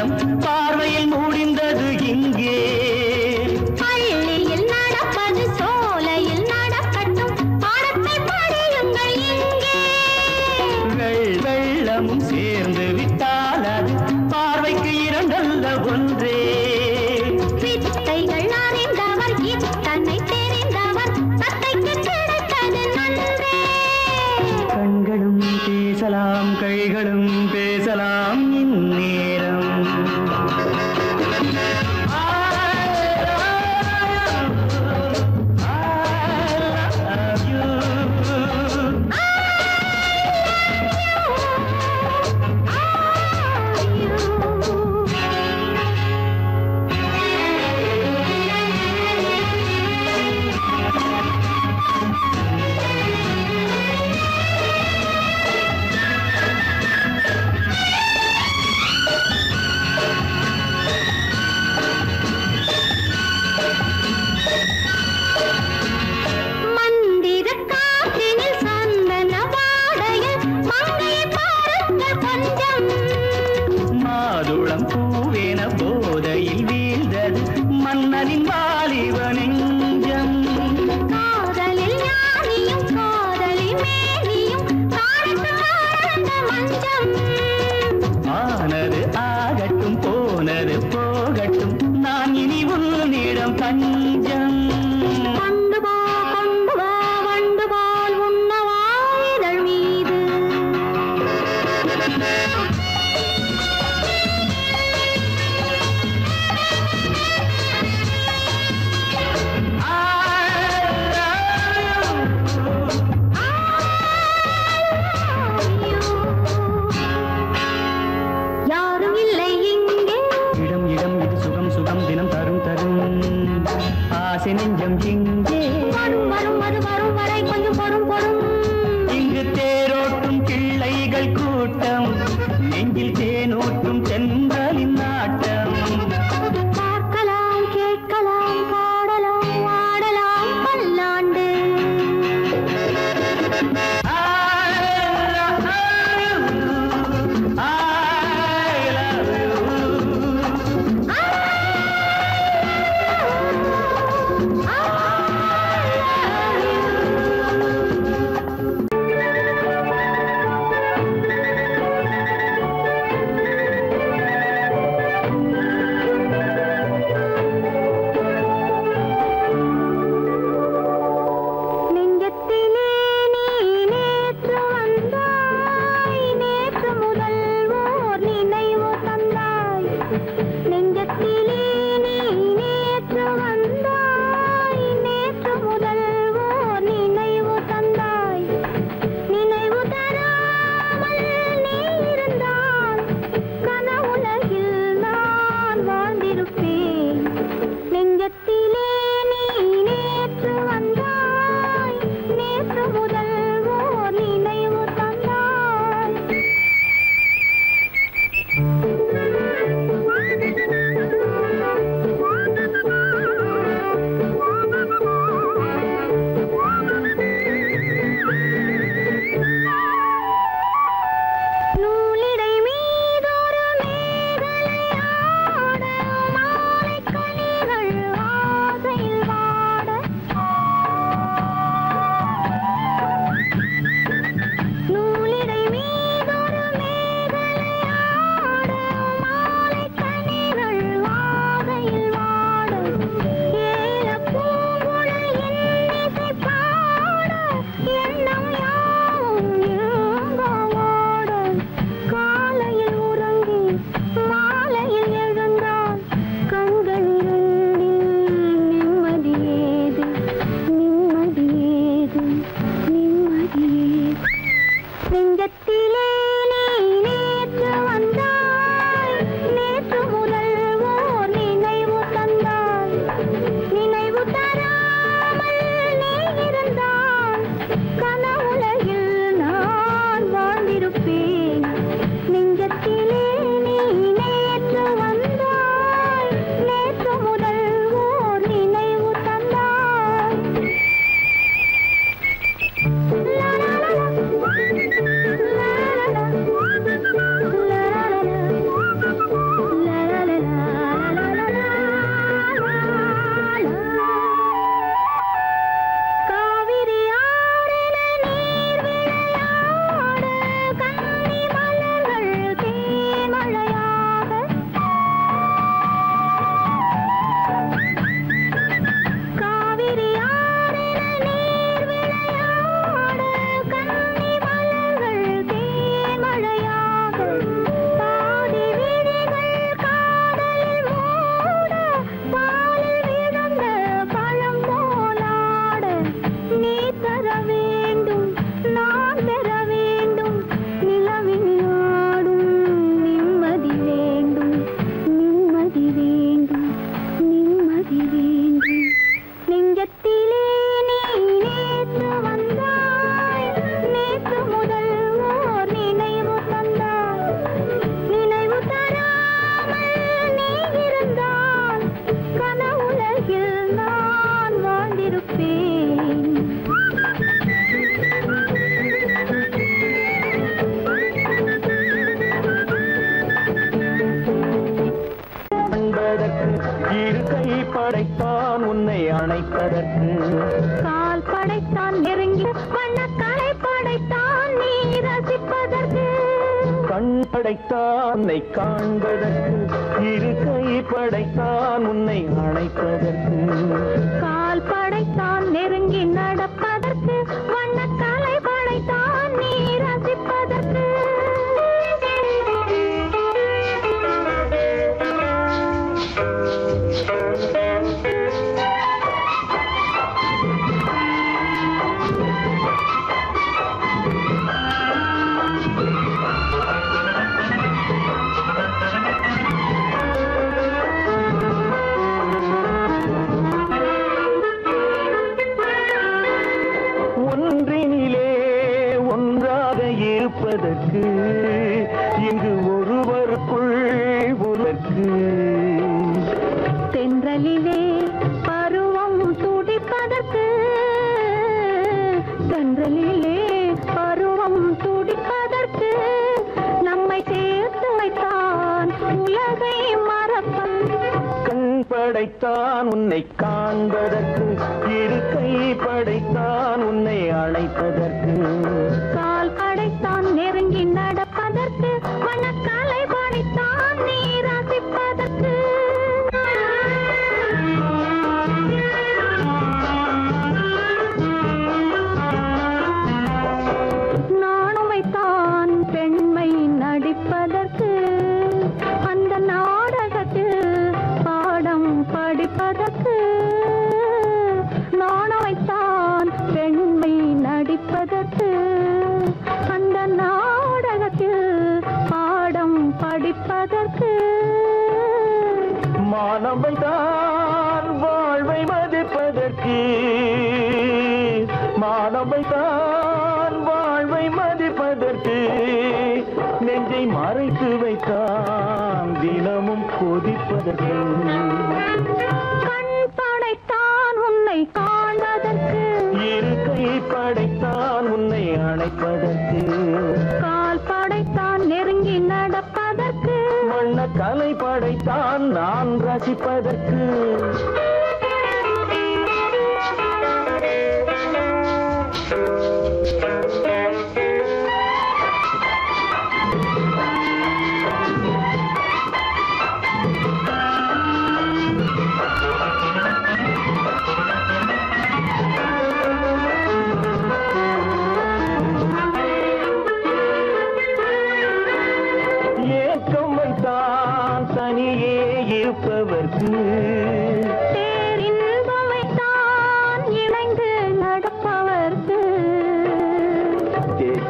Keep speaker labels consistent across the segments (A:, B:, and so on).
A: திருமணம் பார்வையில்
B: படைத்தான் உன்னை அணைப்பதற்கு.
A: கால் படைத்தான் நெருங்கி வண்ணக்கலை படைத்தான் நீ ரசிப்பதற்கு.
B: கண் படைத்தான் உன்னை காண்பதற்கு இரு கை படைத்தான் உன்னை அணைப்பதற்கு.
A: கால் படைத்தான் நெருங்கி நடப்பதற்கு
B: காண்பதற்கு இரு கை படைத்தான்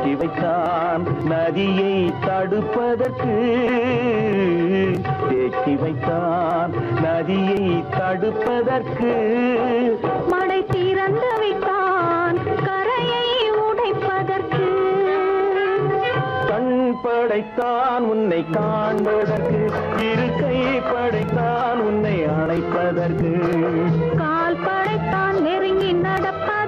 B: தேக்கி வைத்தான். நதியை தடுப்பதற்கு தேக்கி வைத்தான். நதியை தடுப்பதற்கு
A: மடை திறந்து வைத்தான். கரையை உடைப்பதற்கு.
B: கண் படைத்தான் உன்னை காண்பதற்கு. இரு கை படைத்தான் உன்னை அணைப்பதற்கு.
A: கால் படைத்தான் நெருங்கி நடப்பதற்கு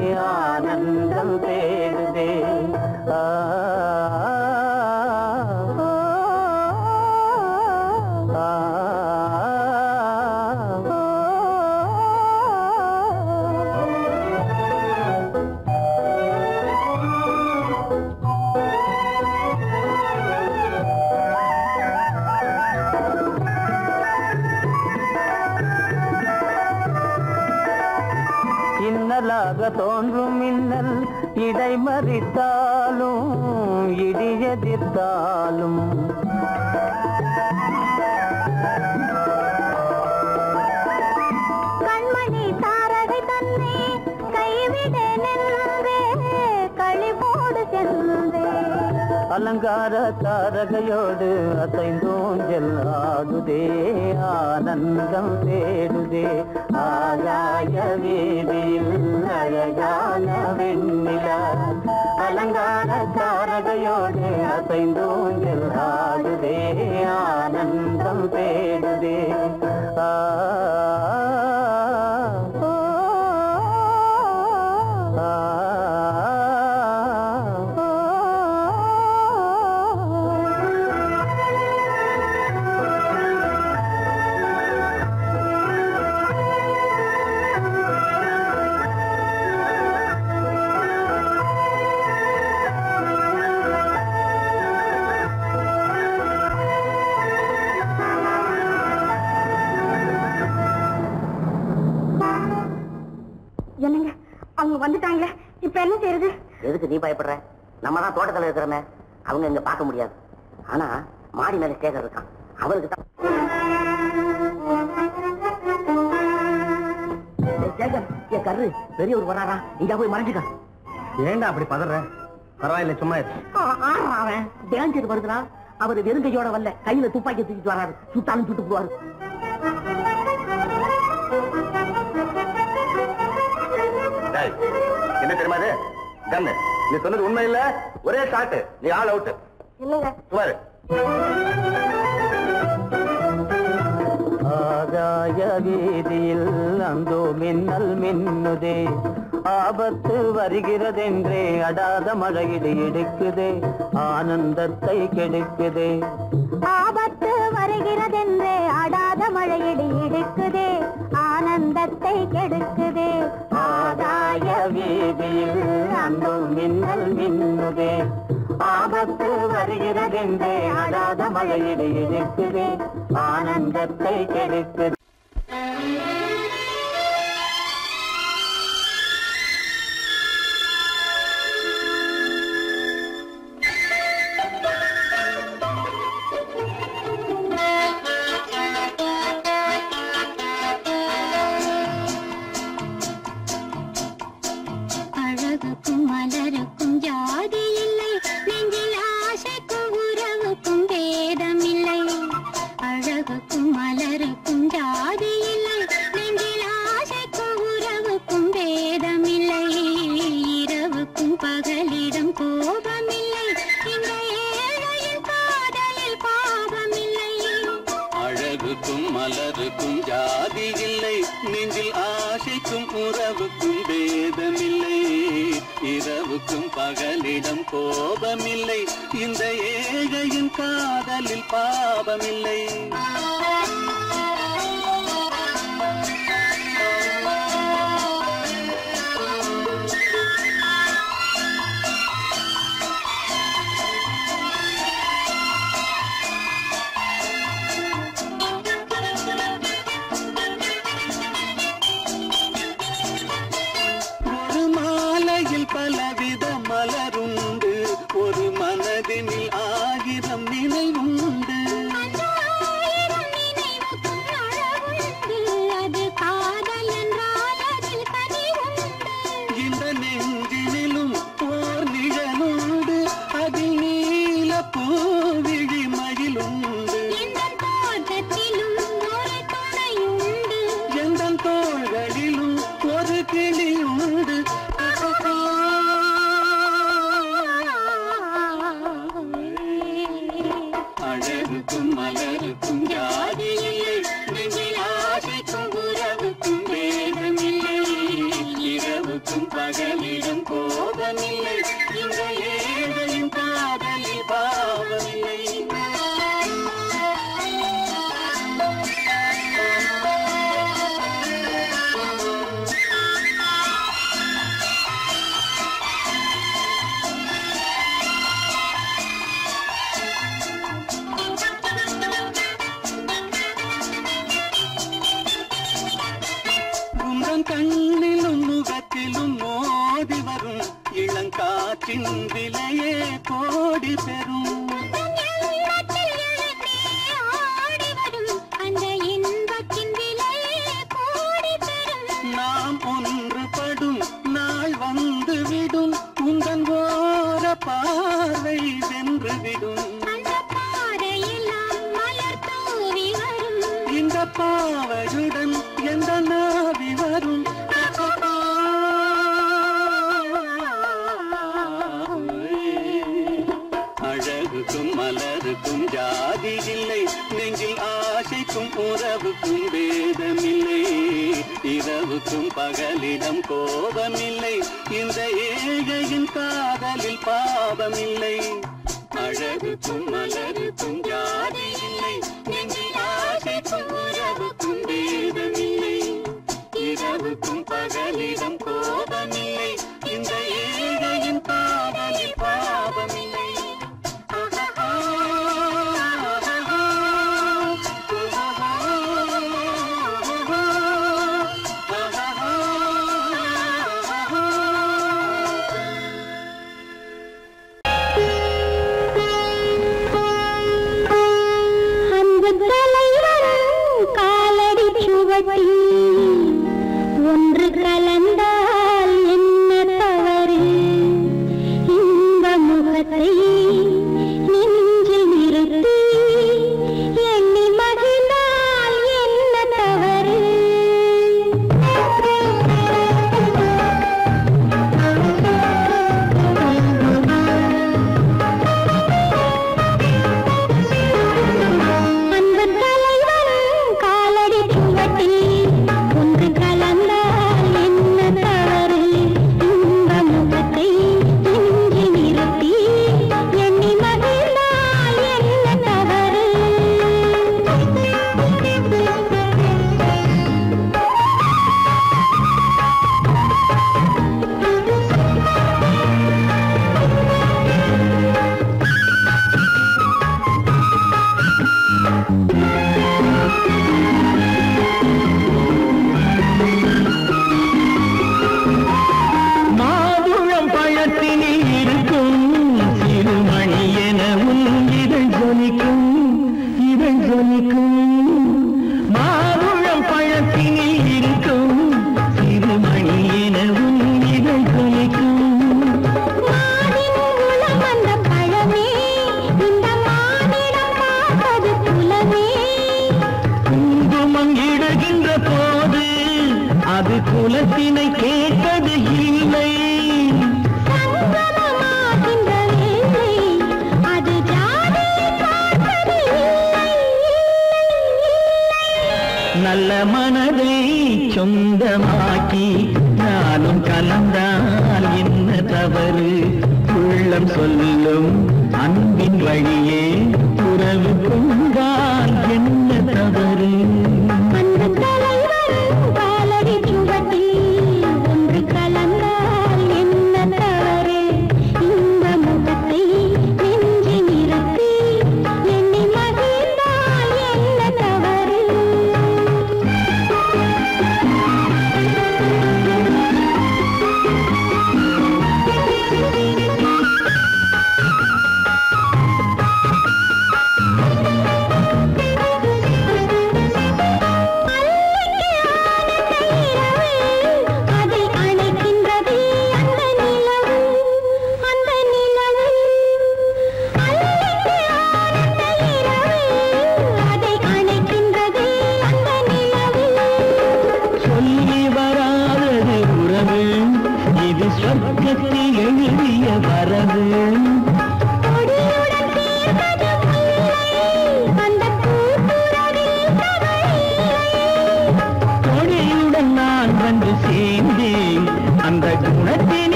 C: ஆடுதே ஆனந்தம் தேடுதே இடை மறித்தாலும் இடி எதிர்த்தாலும். அலங்கார தாரகையோடு அசைந்தோஞ்சல் ஆடுதே ஆனந்தம் தேடுதே. ஆராய வீதியில் அழகான வெண்ணிலா அலங்கார தாரகையோடு அசைந்தோஞ்சல் ஆடுதே ஆனந்தம் தேடுதே ஆ
D: எதுக்கு நீ பயப்படுற? நம்ம தான் தோட்டத்துல இருக்கிறோமே. அவங்க இங்க பார்க்க முடியாது. ஆனா மாடி மேல சேகர் இருக்கான். அவருக்கு தான் சேகர் என் கரு பெரியவர் வராரா? இங்க போய் மறைஞ்சுக்க.
C: ஏண்டா அப்படி பதற? பரவாயில்ல சும்மா.
D: அவன். டேஞ்சர் வருதுனா அவர் வெறுங்கையோட வரல. கையில துப்பாக்கி தூக்கிட்டு வராரு. சுட்டாலும் சுட்டு போவாரு.
E: என்ன தெரியுமா கண்ணு நீ சொன்னது உண்மை இல்ல. ஒரே ஷாட் நீ ஆள் அவுட்
F: இல்லங்க
E: சுமாரு.
C: ஆகாய வீதியில் அந்தோ மின்னல் மின்னுதே. ஆபத்து வருகிறதென்றே அடாத மழையிடு இடுக்குதே. ஆனந்தத்தை கெடுக்குதே.
F: ஆபத்து வருகிறதென்றே அடாத மழையடி இடுக்குதே. ஆனந்தத்தை கெடுக்குதே.
C: ஆதாய வீதியில் அந்தோ மின்னல் மின்னுதே. ஆபத்து வருகிறதென்றே அடாத மழையிடு இடுக்குதே ஆனந்தத்தை கெடுக்குதே.
F: காதலில் பாவமில்லை.
G: அழகுக்கும் மலருக்கும் ஜாதி இல்லை. நெஞ்சில் ஆசைக்கும் உறவுக்கும்
A: வேதமில்லை. இரவுக்கும் பகலிடம் கோபமில்லை. இந்த
H: ஏ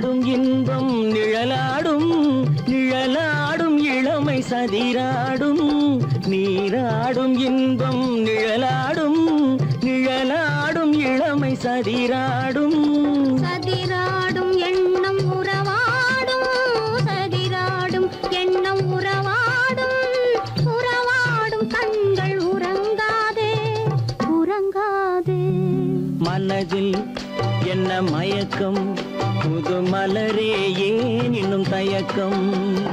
H: நிழலாடும் இன்பம் நிழலாடும் நிழலாடும் இளமை சதிராடும் நீராடும் இன்பம் நிழலாடும் நிழலாடும் இளமை சதிராடும்.
A: சதிராடும் எண்ணம் உறவாடும் சதிராடும் எண்ணம் உறவாடும் உறவாடும் கண்கள் உறங்காதே உறங்காதே.
H: மனதில் என்ன மயக்கம்? மலரே ஏன் இன்னும் தயக்கம்?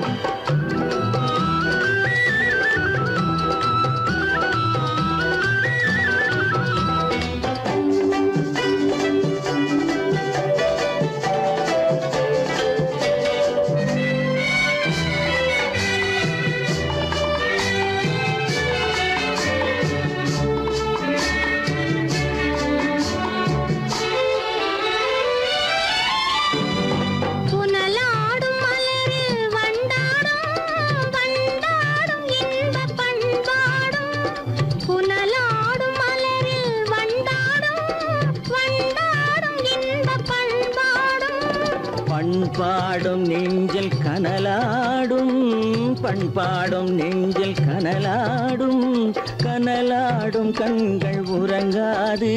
H: பாடும் நெஞ்சில் கனலாடும் கனலாடும் கண்கள் உறங்காது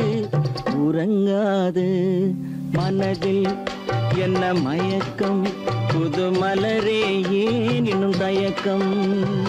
H: உறங்காது. மனதில் என்ன மயக்கம்? புது மலரே ஏன் இன்னும் தயக்கம்?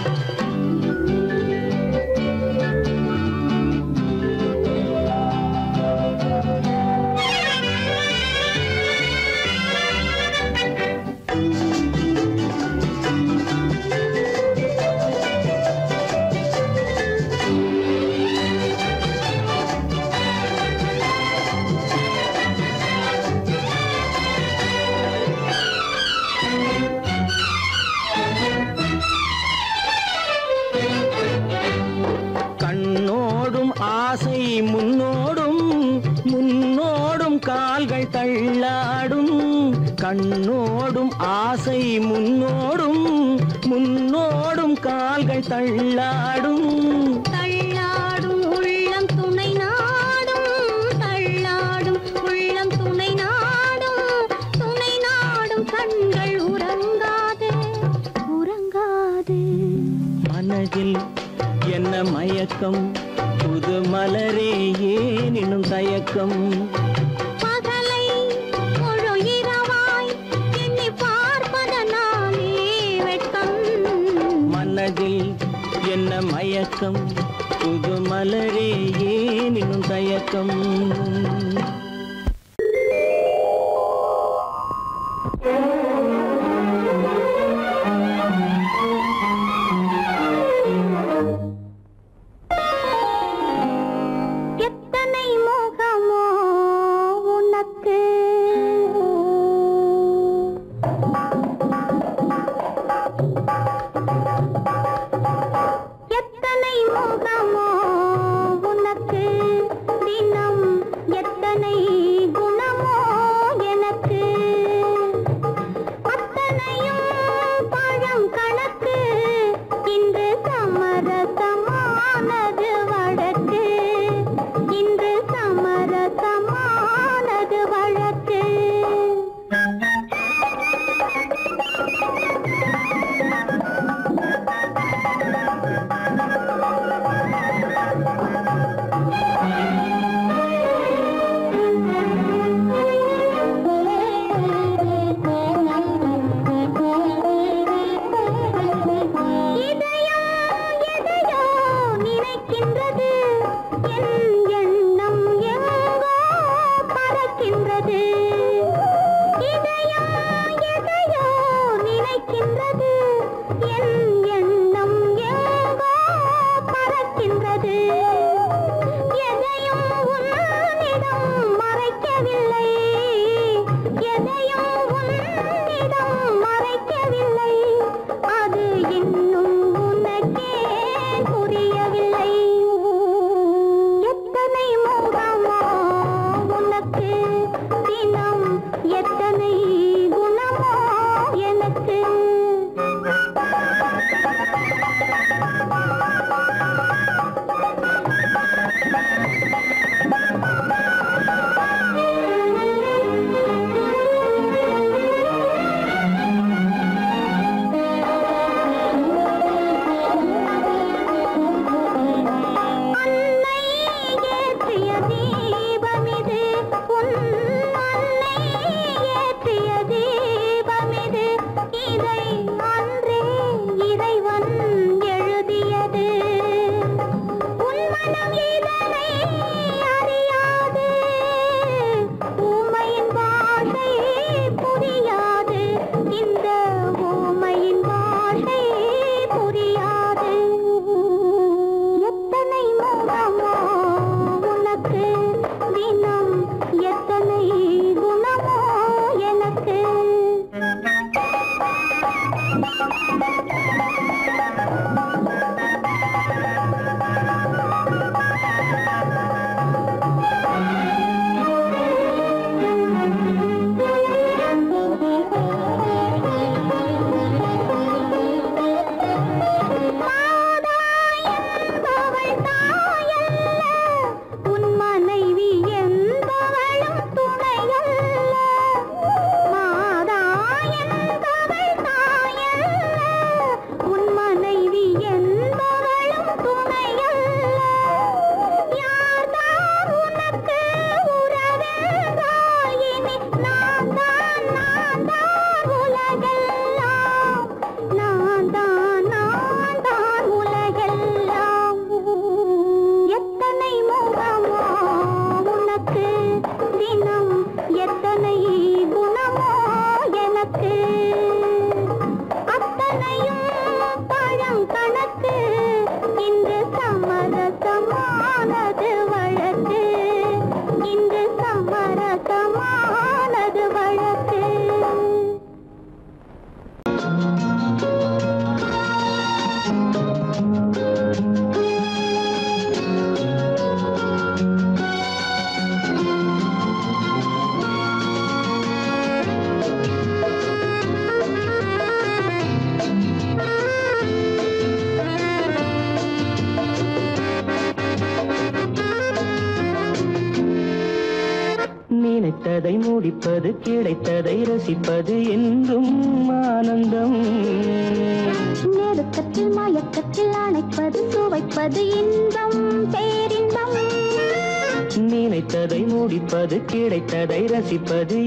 A: சித்திப்பதே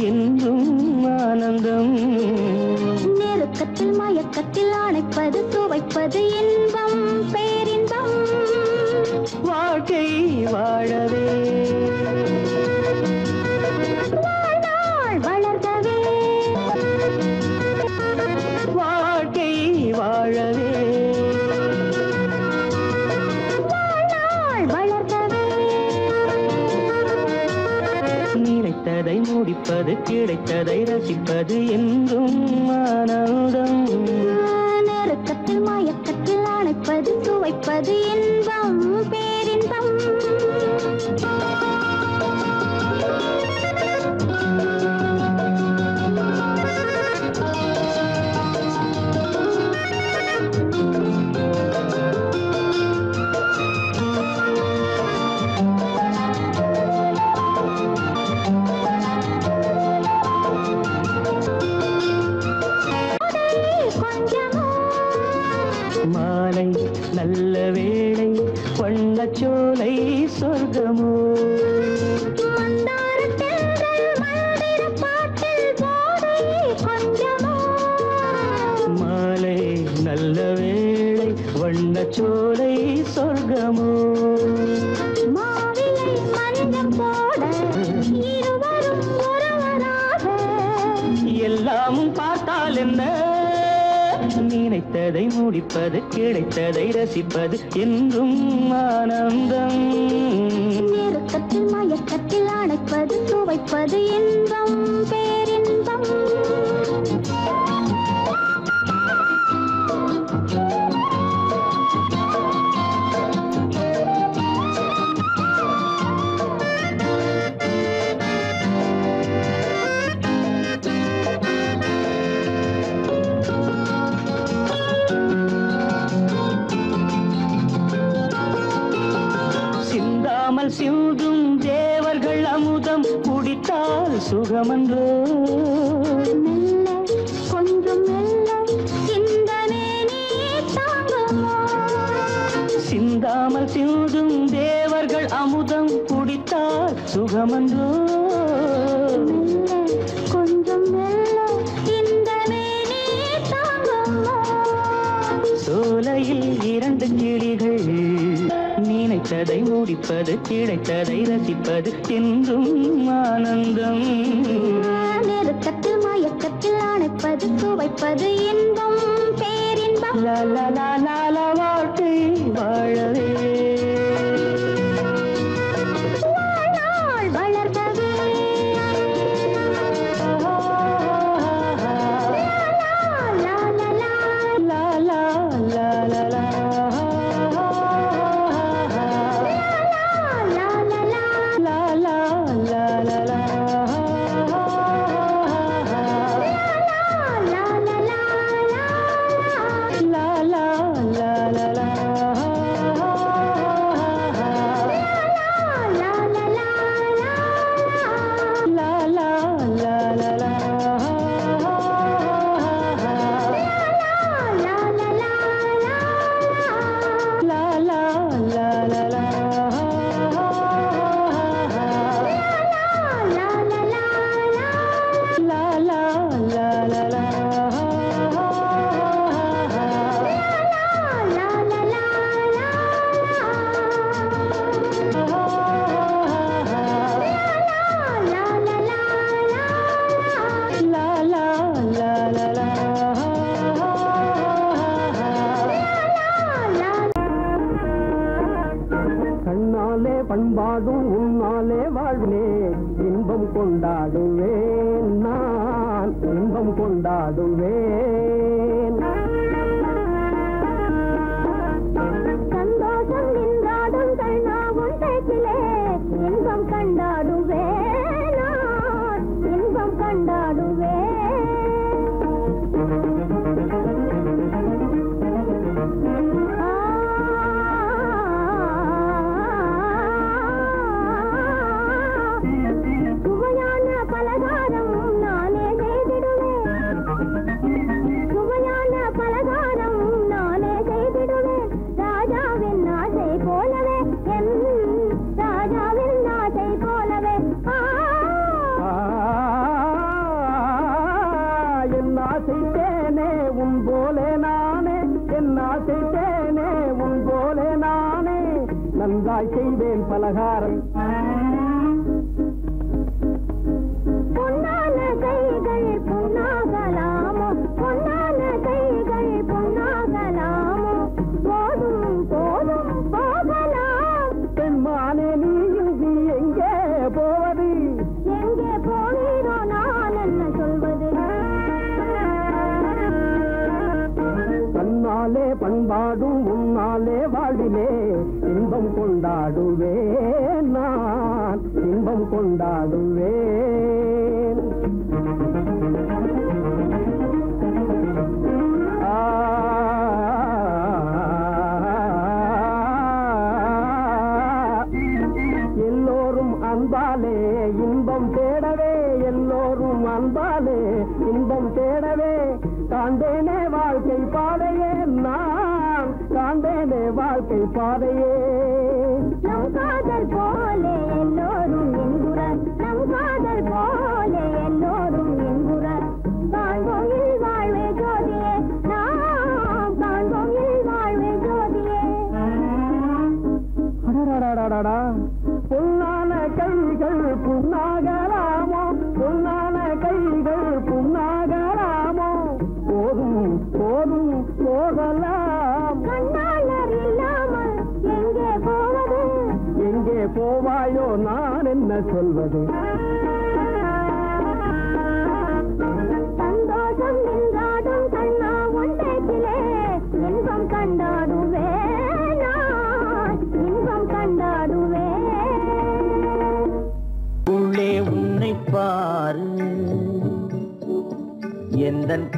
A: அமைப்பது இன்பம்.
H: மனமன்றோ கிடைத்ததை ரசிப்பது என்றும் ஆனந்தம்.
A: நெருக்கத்தில் மயக்கத்தில் அணைப்பது துவைப்பது இன்பம் பேரின்பம்.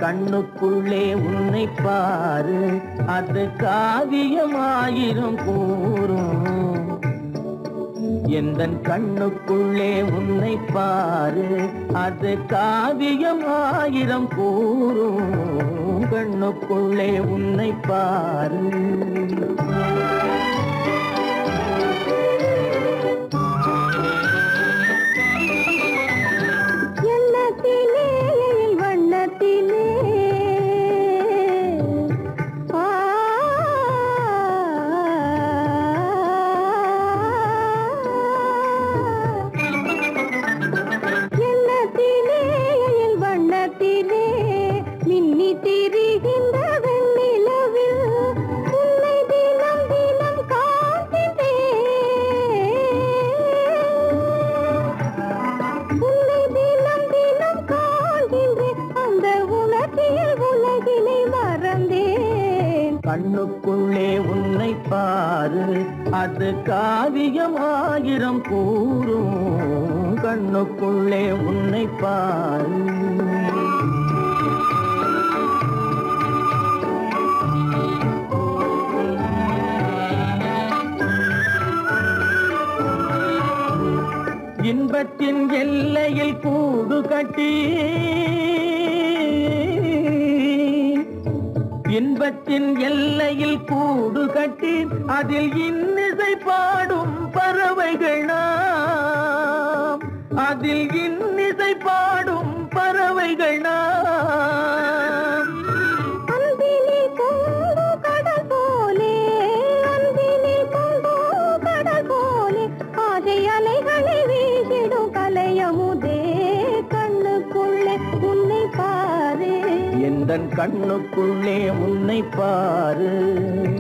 I: கண்ணுக்குள்ளே உன்னை பாரு அது காவியமாயிரும் கூறும். எந்த கண்ணுக்குள்ளே உன்னை பாரு அது காவியமாயிரம் கூறும். கண்ணுக்குள்ளே உன்னை பாரு. அது காவியம் ஆயிரம் கூறும். கண்ணுக்குள்ளே உன்னை பாரு. இன்பத்தின் எல்லையில் கூடு கட்டி. இன்பத்தின் எல்லையில் கூடு கட்டி. அதில் இன்ன பாடும் பறவைகள் நாம். அதில் இன்னிசை பாடும் பறவைகள் நாம்.
F: அலைகளை வீசிடும் கலையமுதே கண்ணுக்குள்ளே உன்னை பாரு.
I: எந்த கண்ணுக்குள்ளே உன்னை பாரு.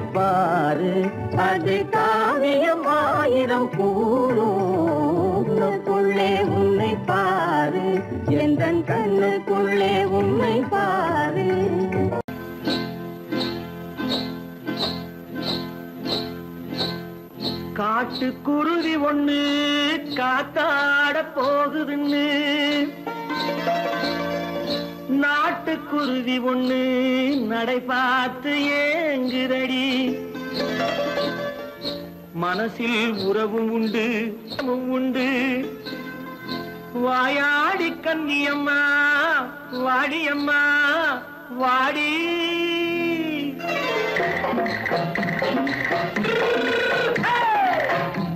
A: பாரு
B: அது காவியம் ஆயிரம் கூறுக்குள்ளே உன்னை பாரு எந்த கண்ணுக்குள்ளே உன்னை பாரு. காட்டு குருவி ஒண்ணு காத்தாட போகுதுன்னு. நாட்டுக்குருவி ஒண்ணு நடை பார்த்து ஏங்குதடி. மனசில் உறவும் உண்டு உண்டு. வாயாடி கன்னியம்மா வாடியம்மா வாடி.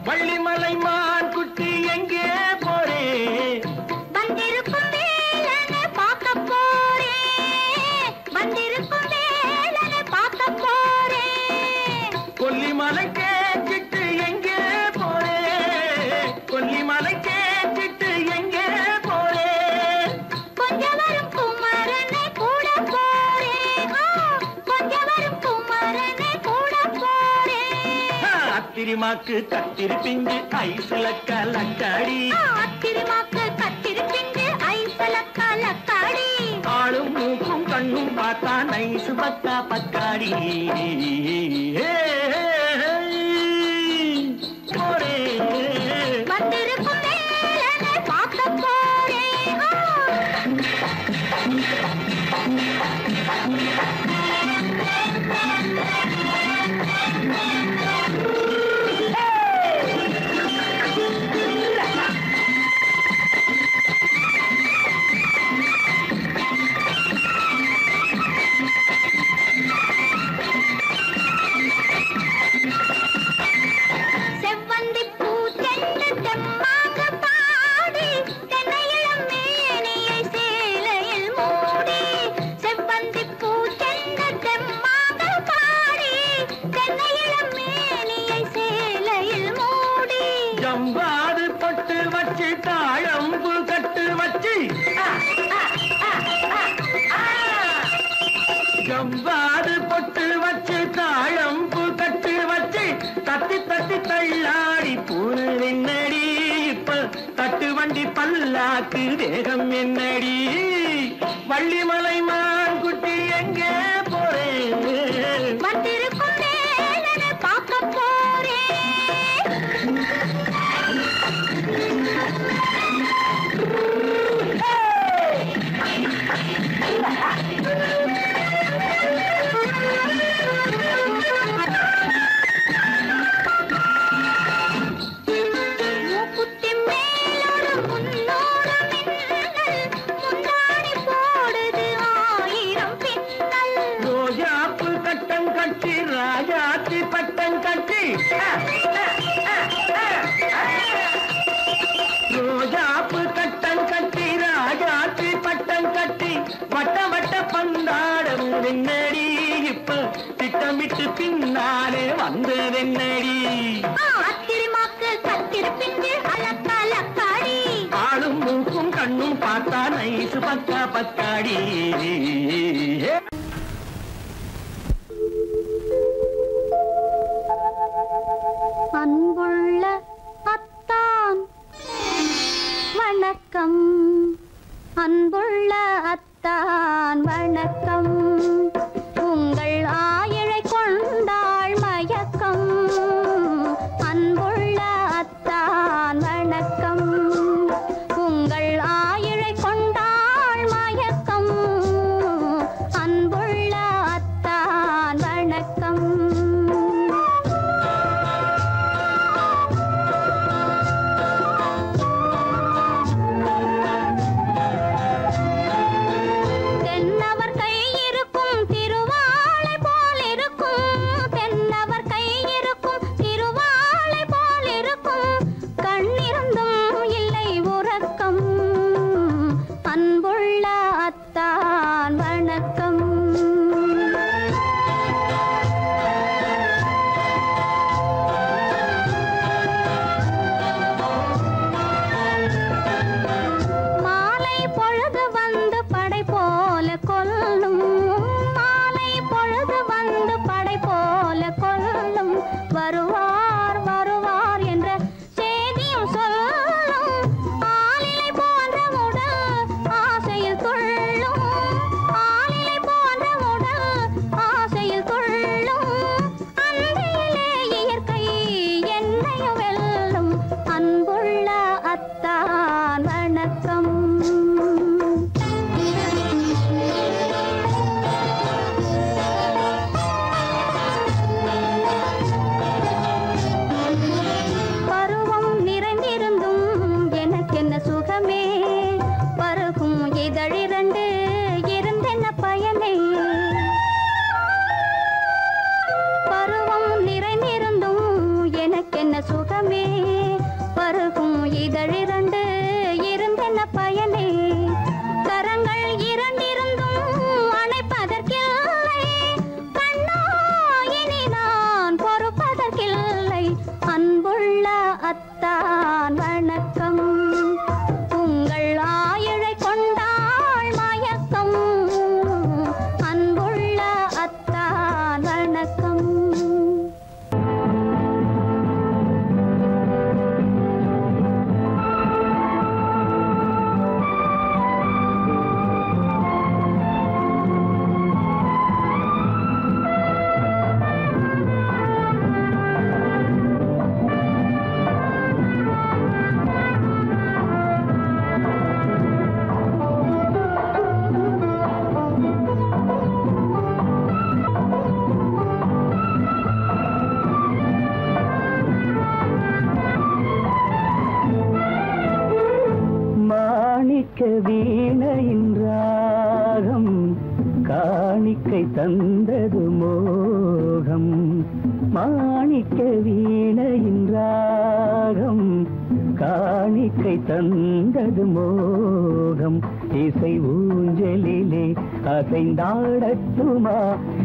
A: வள்ளிம
B: மாக்கு கத்திரி பிஞ்சு
A: ஐசலக்க லக்காடி
B: அத்திரி மாக்கு
A: கத்திரி பிஞ்சு ஐசலக்க லக்காடி
B: ஆளும் மூக்கும் கண்ணும் பார்த்தா நைசு பக்கா பக்காடி
H: பாடி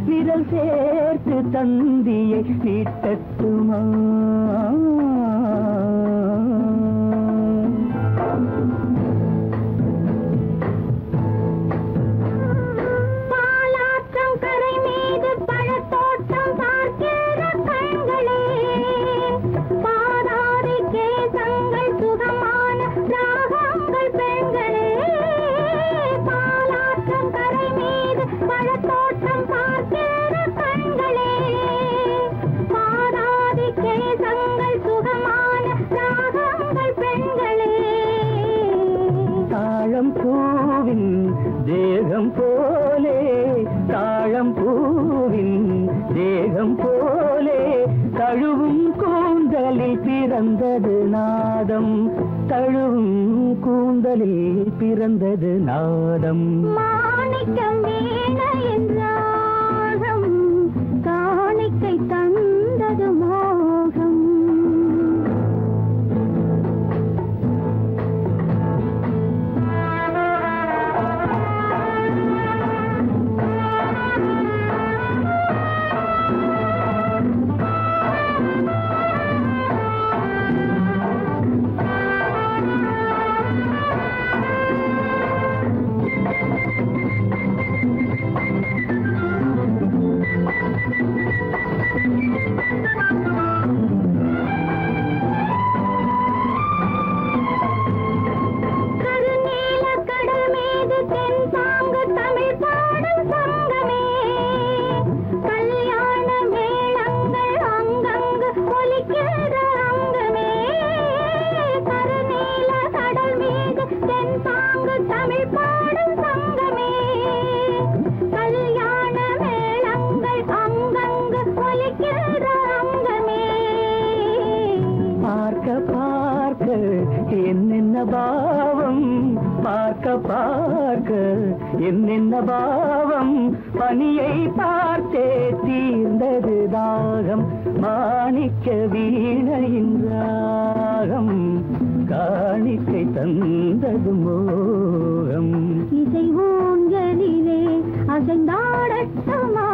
H: விரல் சேர்த்து தந்தியை நீட்டட்டுமா? பிறந்தது நாதம் தழுவும் கூந்தலில் பிறந்தது நாதம்.
A: மாணிக்கம்
H: பார்க்க பார்க்க என்னென்ன பாவம் பணியை பார்த்தே தீர்ந்தது தாகம். மாணிக்க வீணையின் ராகம் காணிக்கை தந்தது மோகம்.
A: இசை ஓங்கலிலே அசைந்தாடட்டமா?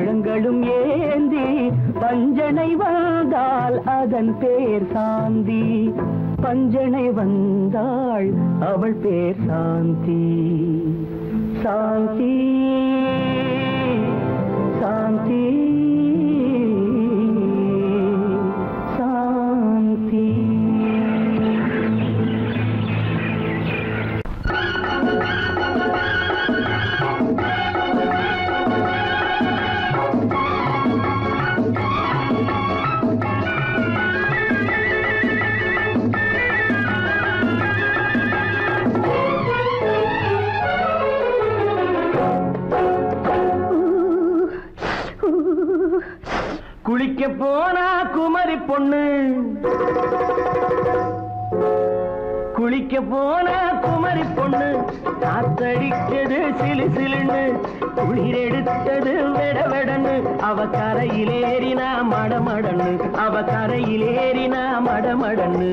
H: பழங்களும் ஏந்தி வஞ்சனை வந்தால் அதன் பேர் சாந்தி. பஞ்சனை வந்தாள் அவள் பேர் சாந்தி. சாந்தி. சாந்தி.
A: குளிக்க போனா குமரி பொண்ணு. குளிக்க போன குமரி பொண்ணு. காத்தடித்தது சிலு சிலுன்னு குளிர் எடுத்தது வெட வெடன்னு. அவ கரையிலேறினா மடமடன்னு அவ கரையிலேறினா மடமடன்னு.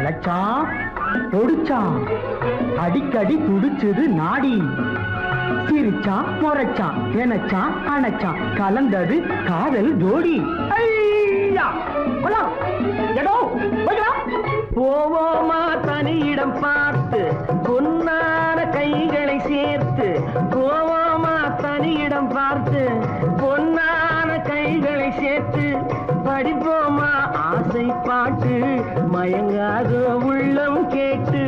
A: அழைச்சான் பொடிச்சான் அடிக்கடி துடிச்சது நாடி. சிரிச்சா முறைச்சான் எனச்சான் அணைச்சா கலந்தது காதல் ஜோடி. போவோமா தனியிடம் பார்த்து பொன்னான கைகளை சேர்த்து போவோமா தனியிடம் பார்த்து பாட்டு மயங்காத உள்ளம் கேட்டு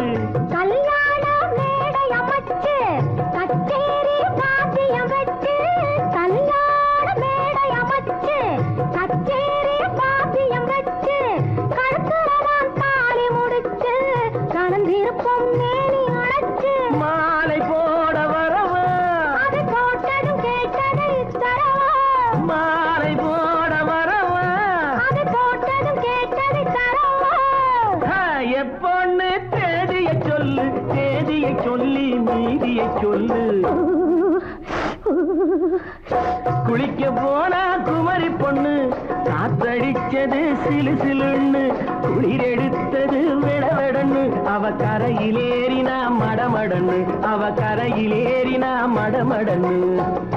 A: எடுத்தது சிலு சிலுன்னு குளிர் எடுத்தது விடவெடன்னு அவ கரையிலேறினா மடமடன்னு அவ கரையிலேறினா மடமடன்னு.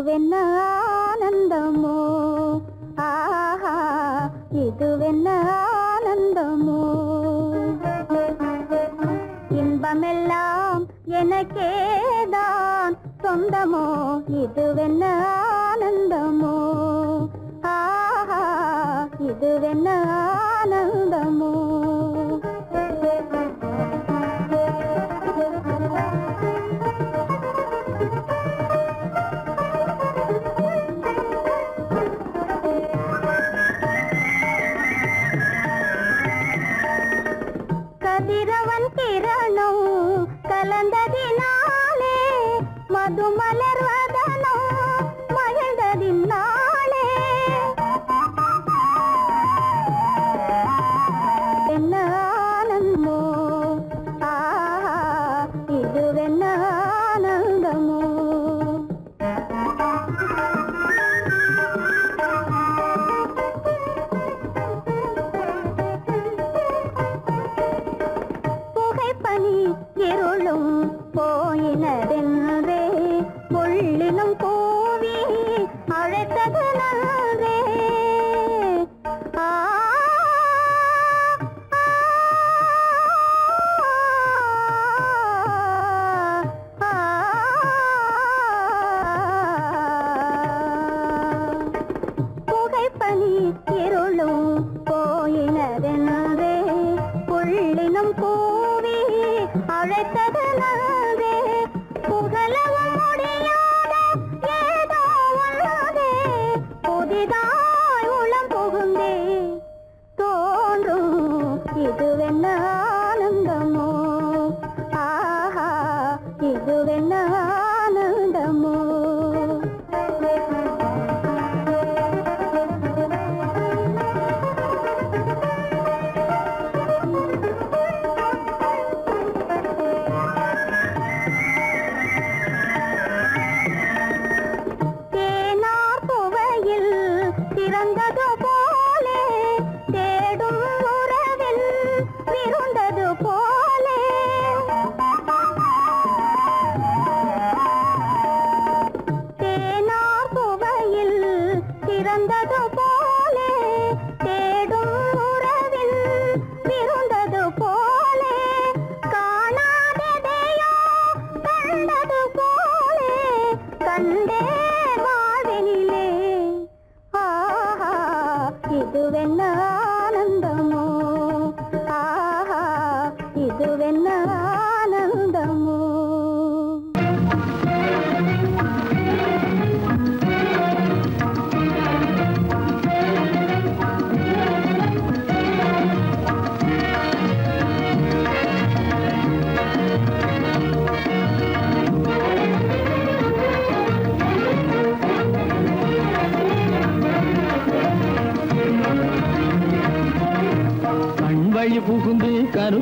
F: இதுவென்ன ஆனந்தமோ ஆஹா இதுவென்ன ஆனந்தமோ இன்பமெல்லாம் எனக்கேதான். சொந்தமோ இதுவென்ன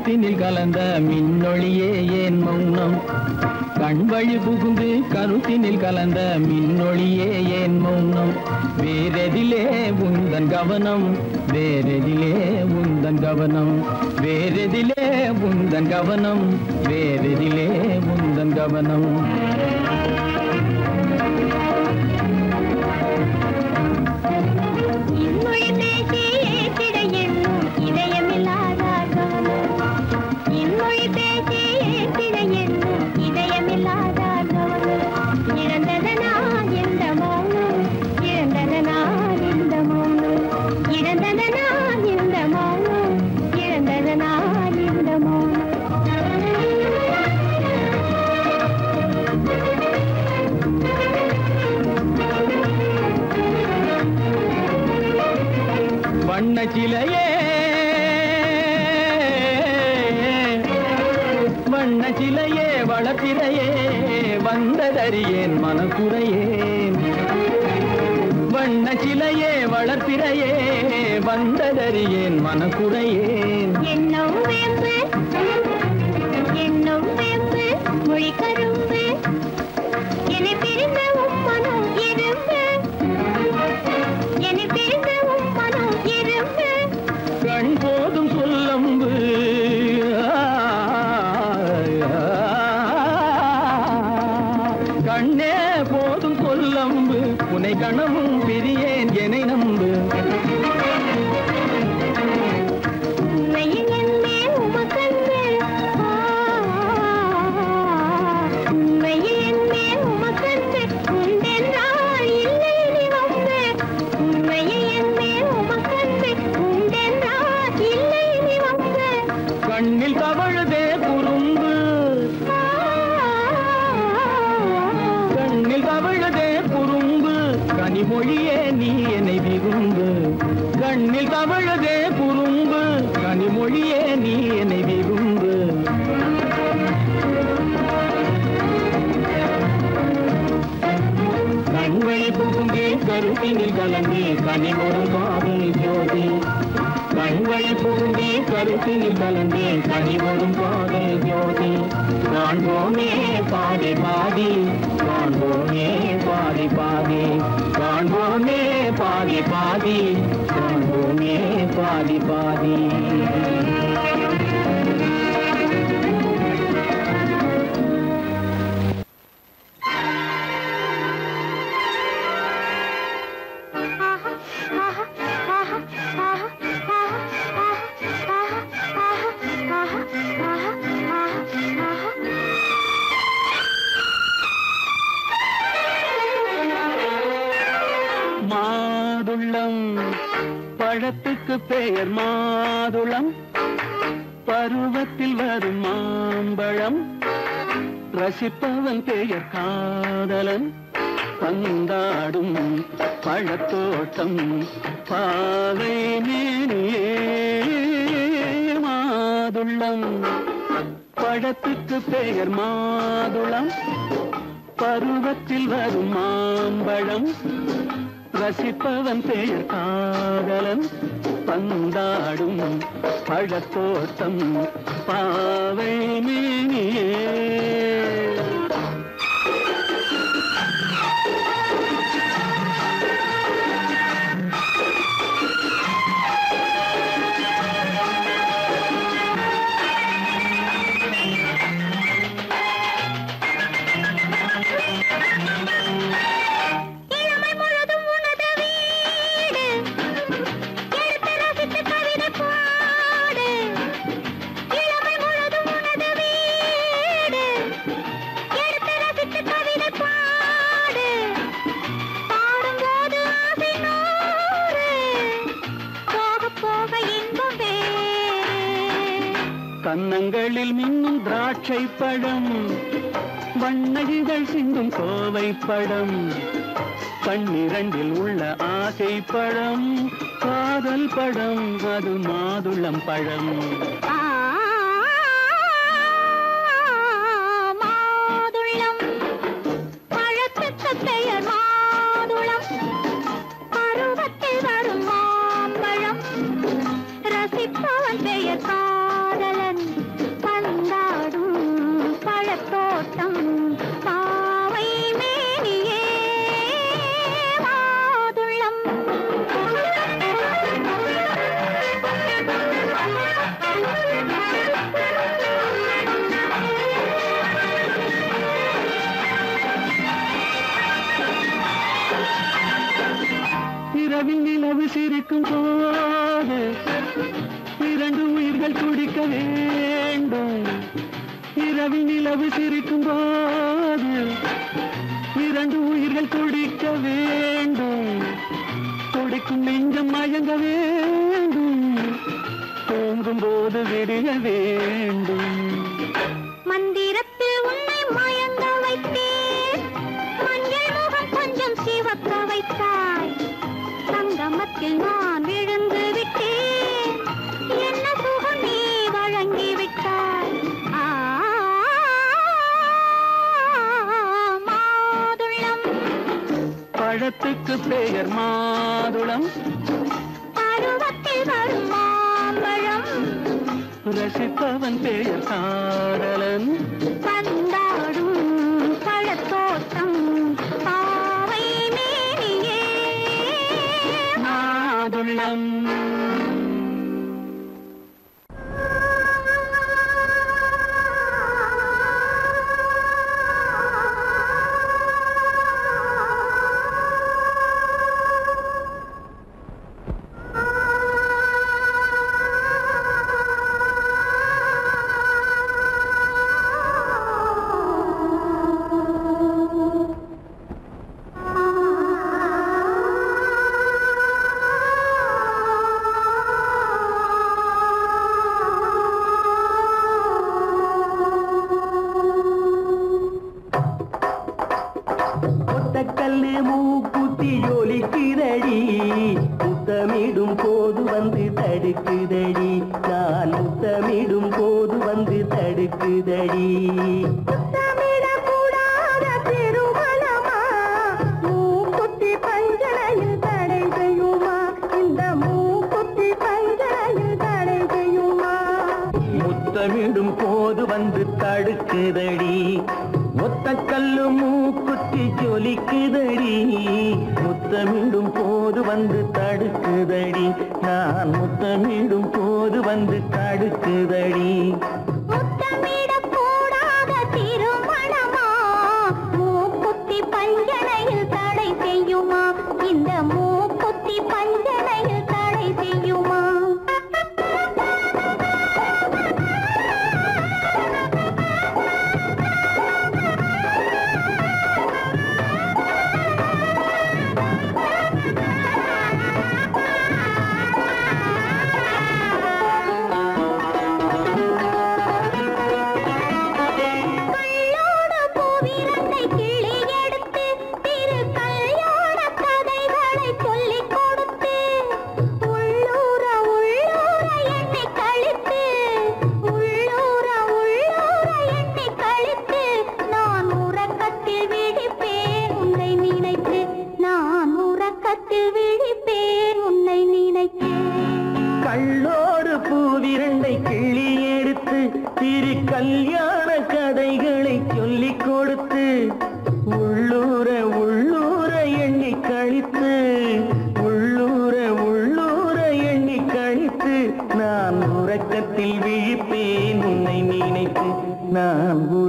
J: வானத்தினில் கலந்த மின்னொழியே ஏன் மௌனம்? கண்வழி புகுந்து கருத்தினில் கலந்த மின்னொழியே ஏன் மௌனம்? வேறெதிலே உந்தன் கவனம் வேறெதிலே உந்தன் கவனம். வேறெதிலே உந்தன் கவனம் வேறெதிலே உந்தன் கவனம்.
K: कांडों में पादी पादी कांडों में पादी पादी பெயர் மாதுளம் பருவத்தில் வரும் மாம்பழம் ரசிப்பவன் பெயர் காதலன் பந்தாடும் பழத்தோட்டம் பாவை மேனியே மாதுளம். படத்துக்கு பெயர் மாதுளம் பருவத்தில் வரும் மாம்பழம் ரசிப்பவன் பெயர் காதலன் பந்தாடும் பழத்தோட்டம் பாவை கோவைப்படம். வண்ணகிகள் சிந்தும் கோவைப்படம். பன்னிரண்டில் உள்ள ஆசை பழம் காதல் படம் அது மாதுளம் பழம்.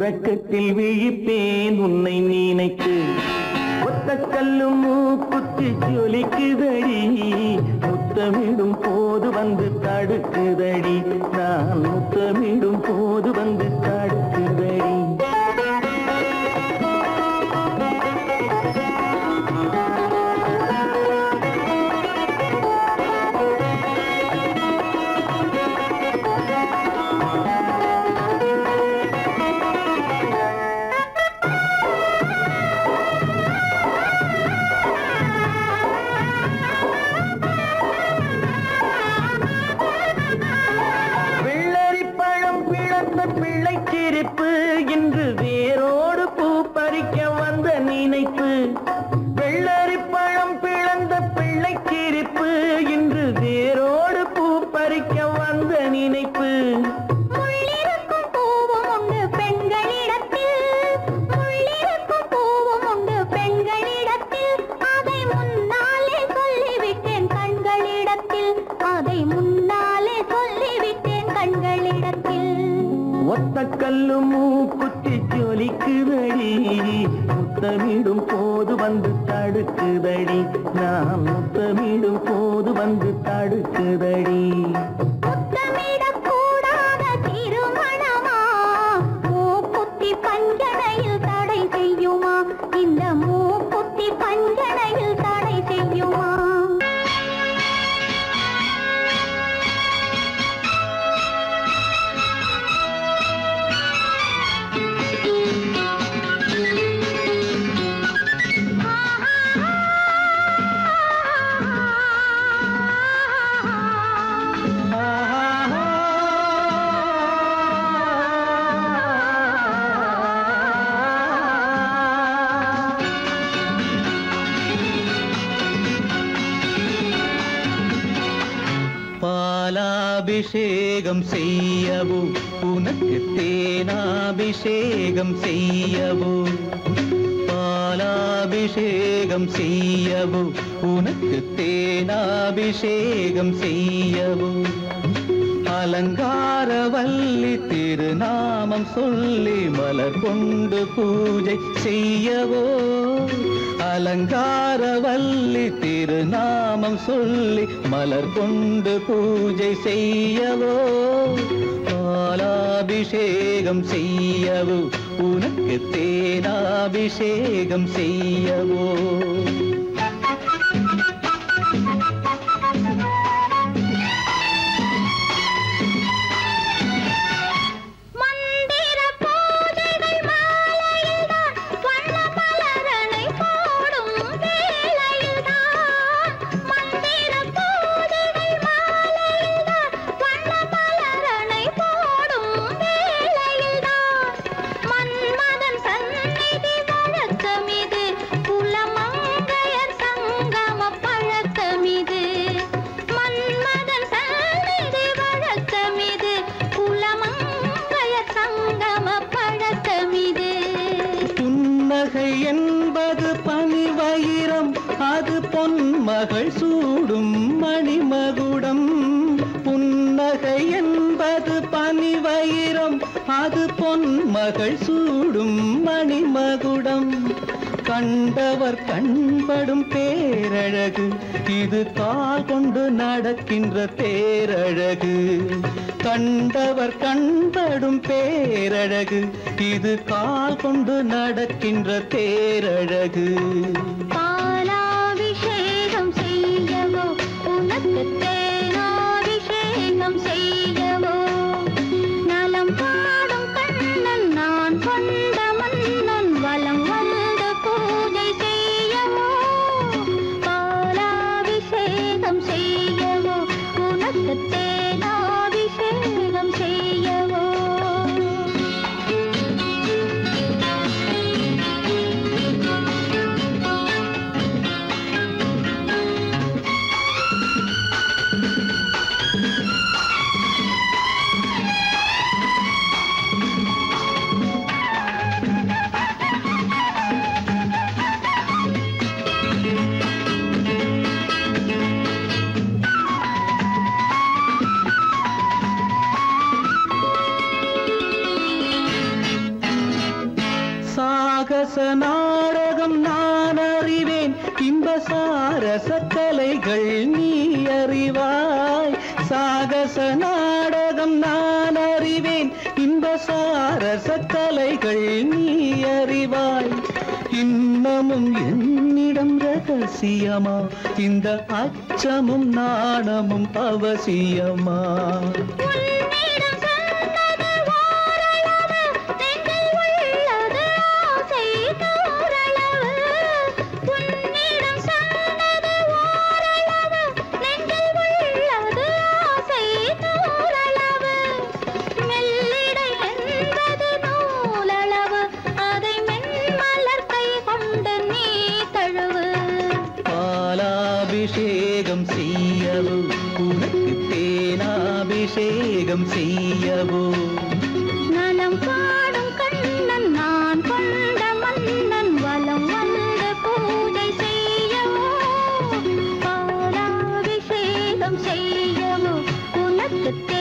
F: உறக்கத்தில் விழிப்பேன் உன்னை நினைத்து.
A: ஒத்தக்கல்லும் மூக்குத்தி ஜொலிக்குதடி. முத்தமிடும் போது வந்து தடுக்குதடி. நான் முத்தமிடும் போது
B: दोनों उनकते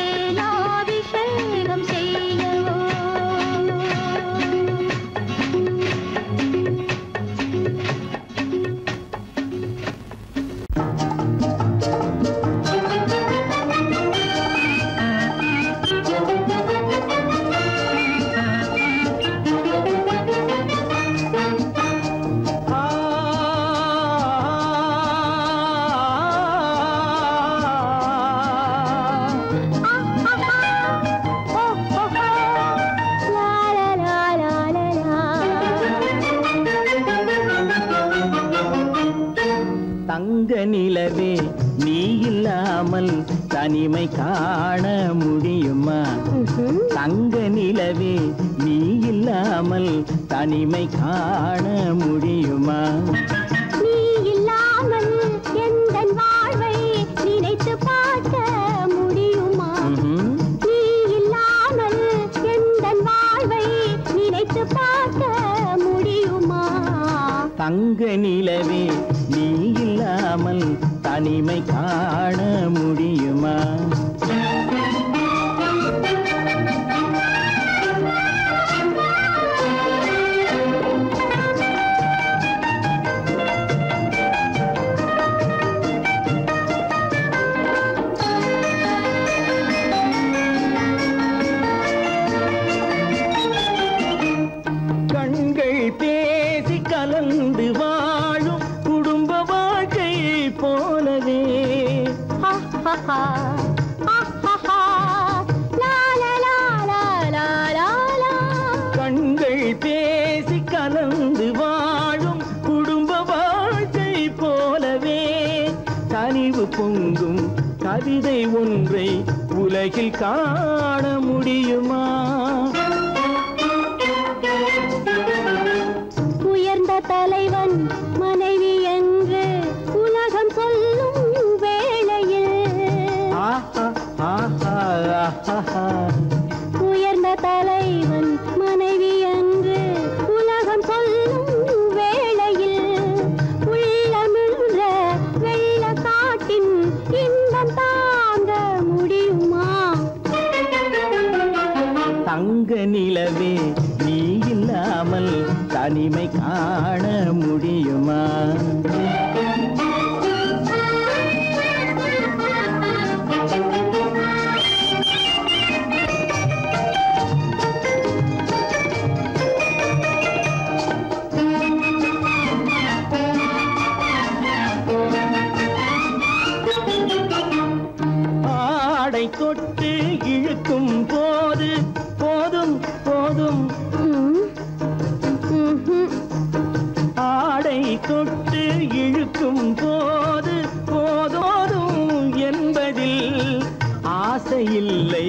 B: இல்லை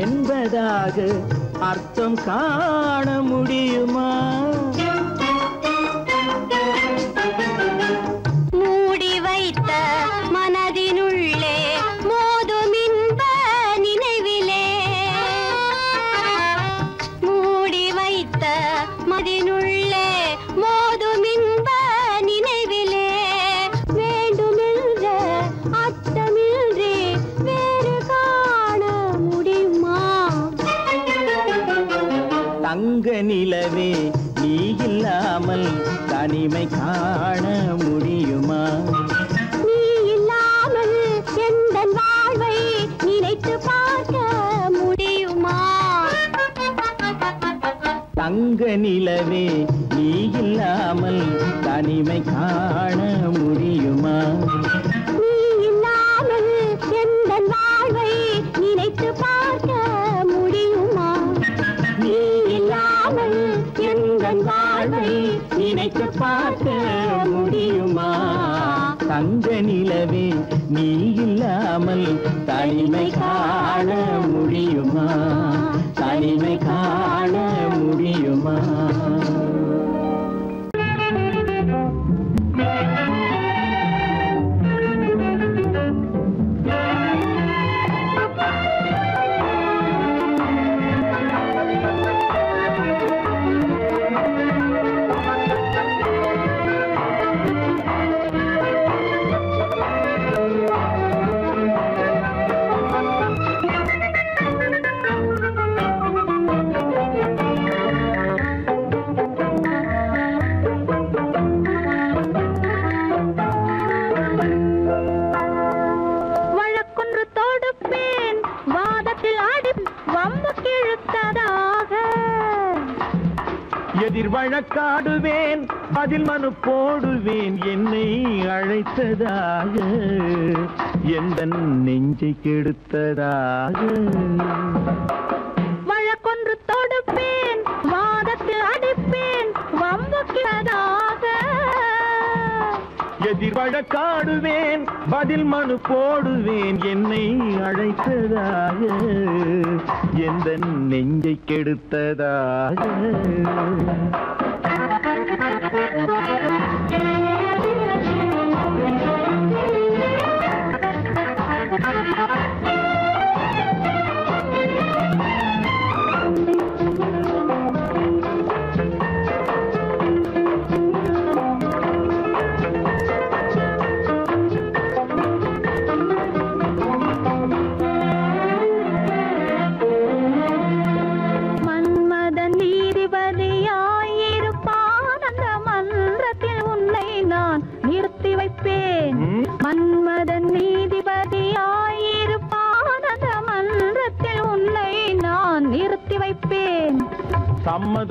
B: என்பதாக அர்த்தம் காண முடியுமா? தனிமை காண பதில் மனு போடுவேன் என்னை அழைத்ததாக. எந்த நெஞ்சை கெடுத்ததாக.
F: வழக்கொன்று தொடுப்பேன் வாதத்தில் அடிப்பேன் வம்பு கிழதாக
B: எதிர் வழக்காடுவேன் பதில் மனு போடுவேன் என்னை அழைத்ததாக. எந்த நெஞ்சை கெடுத்ததாக.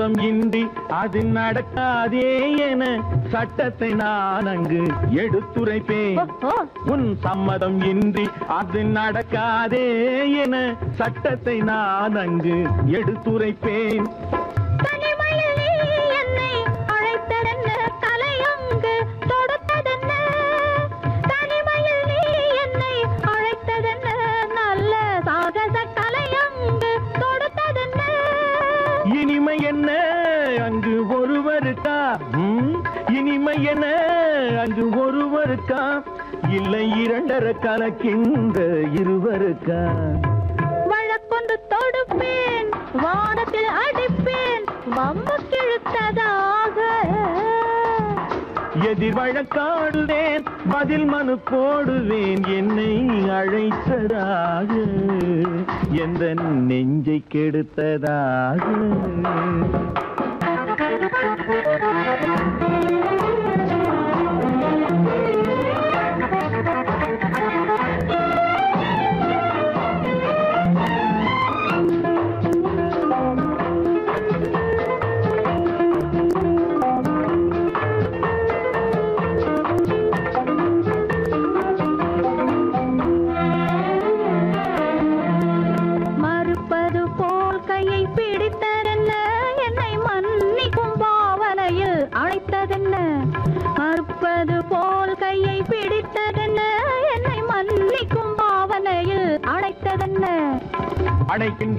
B: சம்மதம் இன்றி அது நடக்காதே என சட்டத்தை நான் அங்கு எடுத்துரைப்பேன். உன் சம்மதம் இன்றி அது நடக்காதே என சட்டத்தை நான் அங்கு எடுத்துரைப்பேன். இரண்டரை கலக்கின்ற இருவருக்கா
F: வழக்கொன்று தொடுப்பேன் வானத்தில் அடிப்பேன் வம்பு கிழுத்ததாக.
B: எதிர் வழக்காடுவேன் பதில் மனு போடுவேன் என்னை அழைத்ததாக. எந்த நெஞ்சை கெடுத்ததாக.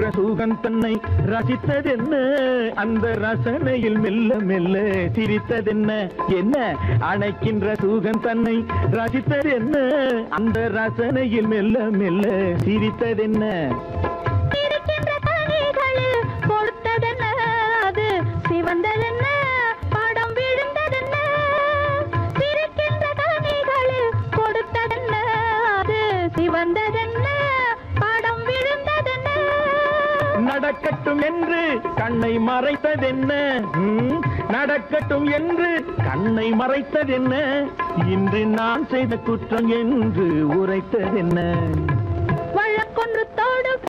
B: அடைக்கின்ற சுகம் தன்னை ரசித்ததென்ன? அந்த ரசனையில் மெல்ல மெல்ல சிரித்ததென்ன? என்ன? அணைக்கின்ற சுகம் தன்னை ரசித்ததென்ன? அந்த ரசனையில் மெல்ல மெல்ல சிரித்ததென்ன? நடக்கட்டும் என்று கண்ணை மறைத்ததென்ன? நடக்கட்டும் என்று கண்ணை மறைத்ததென்ன? இன்று நான் செய்த குற்றம் என்று உரைத்ததென்ன?
F: வழக்கொன்று தோடும்